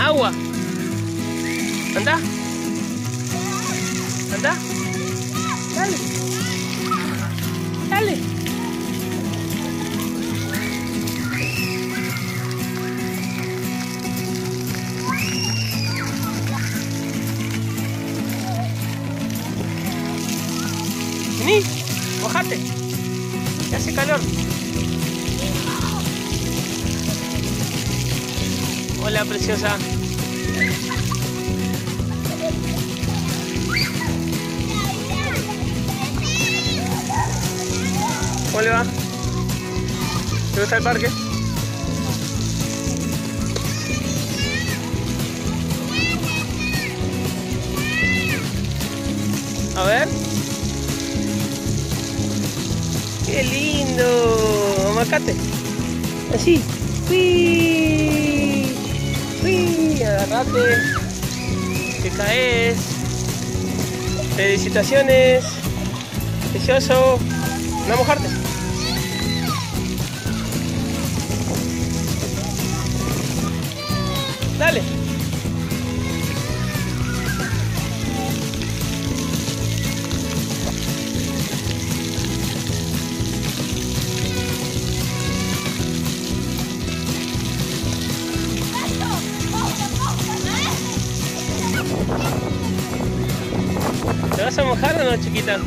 Agua. Anda. Anda. Dale. Dale. Vení, mojate. Ya hace calor. Hola, preciosa. ¿Cómo le va? ¿Te gusta el parque? A ver. ¡Qué lindo! Amacate. Así. ¡Uy! ¡Uy! Agarrate. Te caes. Felicitaciones. Precioso. No mojarte. Dale. Vas a mojar o no, chiquita?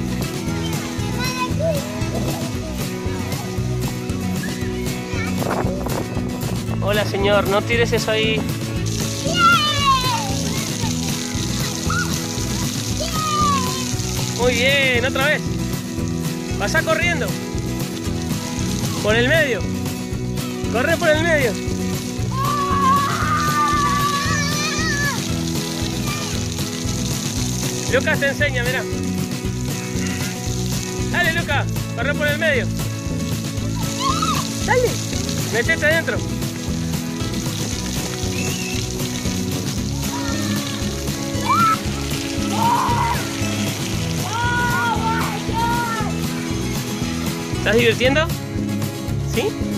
Hola, señor, no tires eso ahí. Muy bien, otra vez. Pasa corriendo. Por el medio. Corre por el medio. Lucas te enseña, mira. Dale, Lucas, corre por el medio. Dale. Metete adentro. ¿Estás divirtiendo? ¿Sí?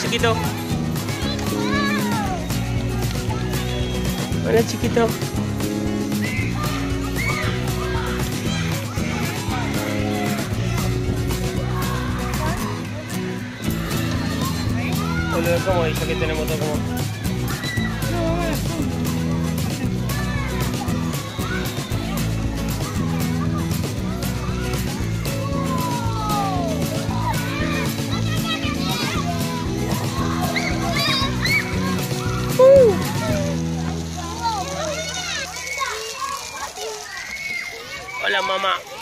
Chiquito. Hola chiquito. Boludo, ¿cómo dice que tenemos todo como? Hola mamá.